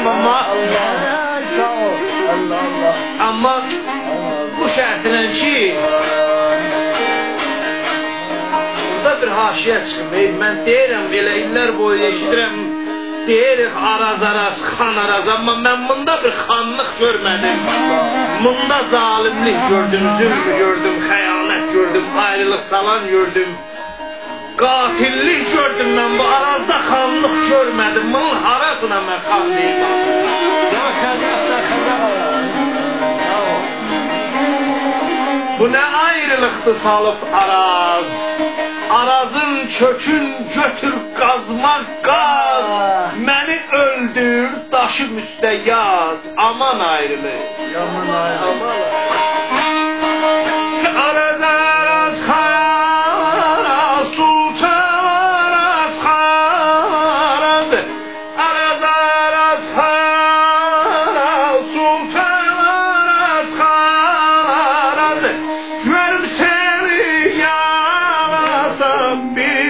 istəyirəm amma amma bu şərtlə ki burada bir haşiyə çıxım. Ey, Mən deyirəm elə illər boyu eşidirəm deyirik araz araz xan araz amma mən bunda bir xanlıq görmədim. Bunda zalimlik gördüm, zülm gördüm, xəyanət gördüm, ayrılıq salan gördüm. Qatillik gördüm mən bu arazda xanlıq görmədim. Bunun harasına mən xan deyim. Ya sen yapsa kazak Allah. Sağ ol. Bu nə ayrılıqdır salıb araz Arazın kökün götür qazmaq qaz Məni öldür daşım üstə yaz Aman ayrılıq. Aman. Araz Amen.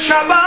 trouble.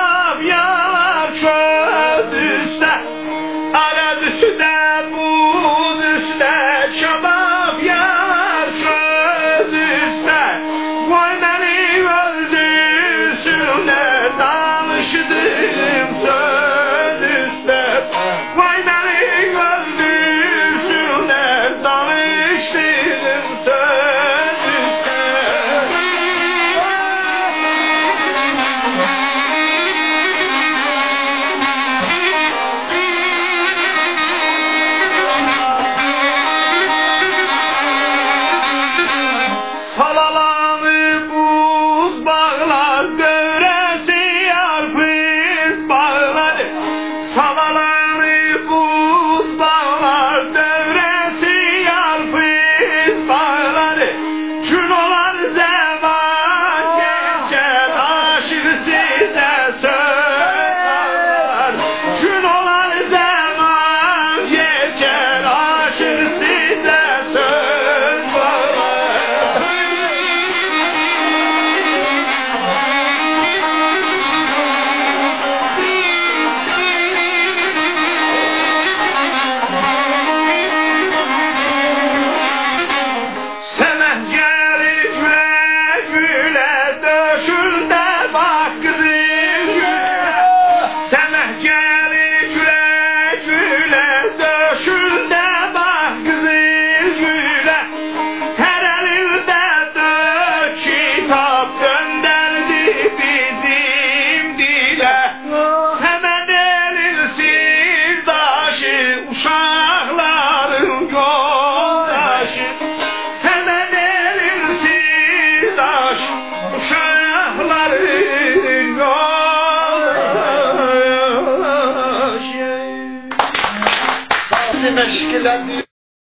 Meşkilendi.